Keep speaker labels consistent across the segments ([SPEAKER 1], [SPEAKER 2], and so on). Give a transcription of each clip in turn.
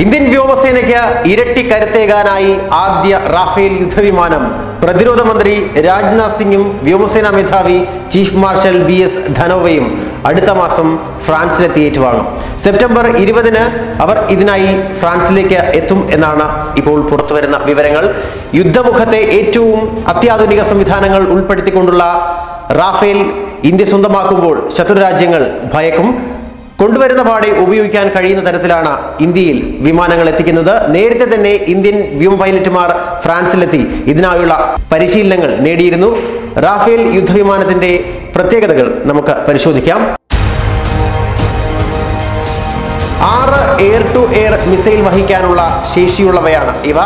[SPEAKER 1] Indian വ്യോമസേനയ്ക്ക് ഇരട്ടി കരുത്തേകാനായി ആദ്യ Rafale യുദ്ധവിമാനം. പ്രതിരോധ മന്ത്രി രാജ്നാഥ് സിംഗും വ്യോമസേനാ മേധാവി ചീഫ് മാർഷൽ ബി എസ് ധനോവയും അടുത്ത മാസം ഫ്രാൻസിലെത്തി ഏറ്റുവാങ്ങും സെപ്റ്റംബർ ഇരുപതിന് അവർ ഇതിനായി ഫ്രാൻസിലേക്ക് എത്തും എന്നാണ് ഇപ്പോൾ പുറത്തുവരുന്ന വിവരങ്ങൾ. യുദ്ധമുഖത്തെ ഏറ്റവും അത്യാധുനിക സംവിധാനങ്ങൾ ഉൾപ്പെടുത്തിക്കൊണ്ടുള്ള റാഫേൽ ഇന്ത്യ സ്വന്തമാക്കുമ്പോൾ ശത്രുരാജ്യങ്ങൾ ഭയക്കും. കൊണ്ടുവരുന്ന പാടെ ഉപയോഗിക്കാൻ കഴിയുന്ന തരത്തിലാണ് ഇന്ത്യയിൽ വിമാനങ്ങൾ എത്തിക്കുന്നത്. നേരത്തെ തന്നെ ഇന്ത്യൻ വ്യോമ പൈലറ്റുമാർ ഫ്രാൻസിലെത്തി. ഇതിനായുള്ള പരിശീലനങ്ങൾ നേടിയിരുന്നു. റാഫേൽ യുദ്ധവിമാനത്തിന്റെ പ്രത്യേകതകൾ നമുക്ക് പരിശോധിക്കാം. ആറ് എയർ ടു എയർ മിസൈൽ വഹിക്കാനുള്ള ശേഷിയുള്ളവയാണ്. ഇവ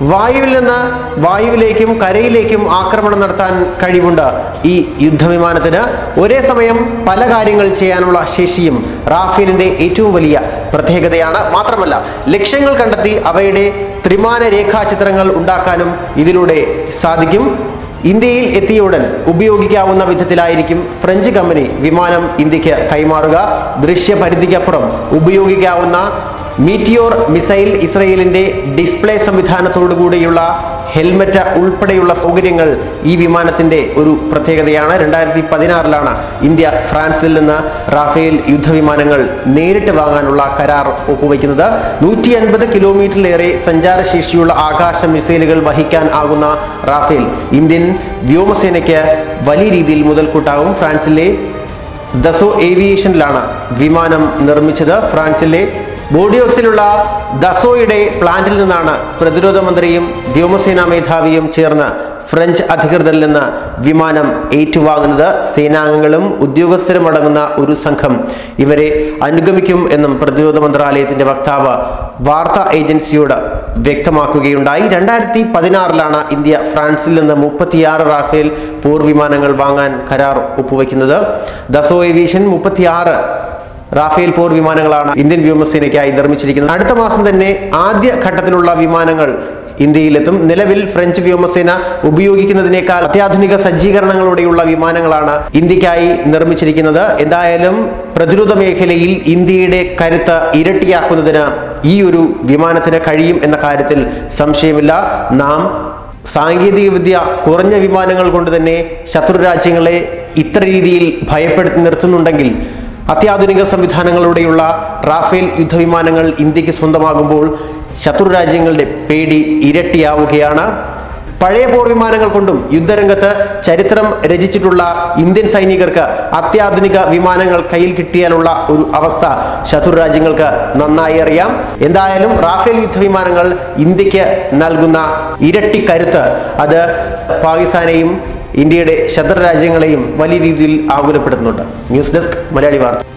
[SPEAKER 1] വായുവിൽ നിന്ന് വായുവിലേക്കും കരയിലേക്കും ആക്രമണം നടത്താൻ കഴിവുണ്ട്. ഈ യുദ്ധവിമാനത്തിന് ഒരേ സമയം പല കാര്യങ്ങൾ ചെയ്യാനുള്ള ശേഷിയും റാഫേലിന്റെ ഏറ്റവും വലിയ പ്രത്യേകതയാണ്. മാത്രമല്ല ലക്ഷ്യങ്ങൾ കണ്ടെത്തി അവയുടെ ത്രിമാന രേഖാചിത്രങ്ങൾ ഉണ്ടാക്കാനും ഇതിലൂടെ സാധിക്കും. ഇന്ത്യയിൽ എത്തിയ ഉടൻ ഉപയോഗിക്കാവുന്ന വിധത്തിലായിരിക്കും ഫ്രഞ്ച് കമ്പനി വിമാനം ഇന്ത്യയ്ക്ക് കൈമാറുക. ദൃശ്യപരിധിക്കപ്പുറം ഉപയോഗിക്കാവുന്ന മീറ്റിയോർ മിസൈൽ ഇസ്രയേലിന്റെ ഡിസ്പ്ലേ സംവിധാനത്തോടുകൂടിയുള്ള ഹെൽമറ്റ് ഉൾപ്പെടെയുള്ള സൗകര്യങ്ങൾ ഈ വിമാനത്തിന്റെ ഒരു പ്രത്യേകതയാണ്. രണ്ടായിരത്തി പതിനാറിലാണ് ഇന്ത്യ ഫ്രാൻസിൽ നിന്ന് റാഫേൽ യുദ്ധവിമാനങ്ങൾ നേരിട്ട് വാങ്ങാനുള്ള കരാർ ഒപ്പുവയ്ക്കുന്നത് നൂറ്റി അൻപത് കിലോമീറ്ററിലേറെ സഞ്ചാരശേഷിയുള്ള ആകാശ മിസൈലുകൾ വഹിക്കാൻ ആകുന്ന റാഫേൽ ഇന്ത്യൻ വ്യോമസേനയ്ക്ക് വലിയ രീതിയിൽ മുതൽക്കൂട്ടാകും. ഫ്രാൻസിലെ ദസോ ഏവിയേഷനിലാണ് വിമാനം നിർമ്മിച്ചത്. ഫ്രാൻസിലെ ബോഡിയോക്സിലുള്ള ദസോയുടെ പ്ലാന്റിൽ നിന്നാണ് പ്രതിരോധ മന്ത്രിയും വ്യോമസേനാ മേധാവിയും ചേർന്ന് ഫ്രഞ്ച് അധികൃതരിൽ നിന്ന് വിമാനം ഏറ്റുവാങ്ങുന്നത്. സേനാംഗങ്ങളും ഉദ്യോഗസ്ഥരും അടങ്ങുന്ന ഒരു സംഘം ഇവരെ അനുഗമിക്കും എന്നും പ്രതിരോധ മന്ത്രാലയത്തിന്റെ വക്താവ് വാർത്താ ഏജൻസിയോട് വ്യക്തമാക്കുകയുണ്ടായി. രണ്ടായിരത്തി പതിനാറിലാണ് ഇന്ത്യ ഫ്രാൻസിൽ നിന്ന് മുപ്പത്തിയാറ് റാഫേൽ പോർവിമാനങ്ങൾ വാങ്ങാൻ കരാർ ഒപ്പുവെക്കുന്നത്. ദസോ ഏവിയേഷൻ മുപ്പത്തിയാറ് റാഫേൽ പോർ വിമാനങ്ങളാണ് ഇന്ത്യൻ വ്യോമസേനയ്ക്കായി നിർമ്മിച്ചിരിക്കുന്നത്. അടുത്ത മാസം തന്നെ ആദ്യ ഘട്ടത്തിലുള്ള വിമാനങ്ങൾ ഇന്ത്യയിലെത്തും. നിലവിൽ ഫ്രഞ്ച് വ്യോമസേന ഉപയോഗിക്കുന്നതിനേക്കാൾ അത്യാധുനിക സജ്ജീകരണങ്ങളോടെയുള്ള വിമാനങ്ങളാണ് ഇന്ത്യക്കായി നിർമ്മിച്ചിരിക്കുന്നത്. എന്തായാലും പ്രതിരോധ മേഖലയിൽ ഇന്ത്യയുടെ കരുത്ത് ഇരട്ടിയാക്കുന്നതിന് ഈ ഒരു വിമാനത്തിന് കഴിയും എന്ന കാര്യത്തിൽ സംശയമില്ല. നാം സാങ്കേതിക വിദ്യ കുറഞ്ഞ വിമാനങ്ങൾ കൊണ്ട് തന്നെ ശത്രു രാജ്യങ്ങളെ ഇത്ര രീതിയിൽ ഭയപ്പെടുത്തി നിർത്തുന്നുണ്ടെങ്കിൽ അത്യാധുനിക സംവിധാനങ്ങളോടെയുള്ള റാഫേൽ യുദ്ധവിമാനങ്ങൾ ഇന്ത്യയ്ക്ക് സ്വന്തമാകുമ്പോൾ ശത്രു രാജ്യങ്ങളുടെ പേടി ഇരട്ടിയാവുകയാണ്. പഴയ പോർ വിമാനങ്ങൾ കൊണ്ടും യുദ്ധരംഗത്ത് ചരിത്രം രചിച്ചിട്ടുള്ള ഇന്ത്യൻ സൈനികർക്ക് അത്യാധുനിക വിമാനങ്ങൾ കയ്യിൽ കിട്ടിയാലുള്ള ഒരു അവസ്ഥ ശത്രു രാജ്യങ്ങൾക്ക് നന്നായി അറിയാം. എന്തായാലും റാഫേൽ യുദ്ധവിമാനങ്ങൾ ഇന്ത്യയ്ക്ക് നൽകുന്ന ഇരട്ടി കരുത്ത് അത് പാകിസ്ഥാനെയും ഇന്ത്യയുടെ ശത്രു രാജ്യങ്ങളെയും വലിയ രീതിയിൽ ആകുലപ്പെടുത്തുന്നുണ്ട്. ന്യൂസ് ഡെസ്ക് മലയാളി വാർത്ത.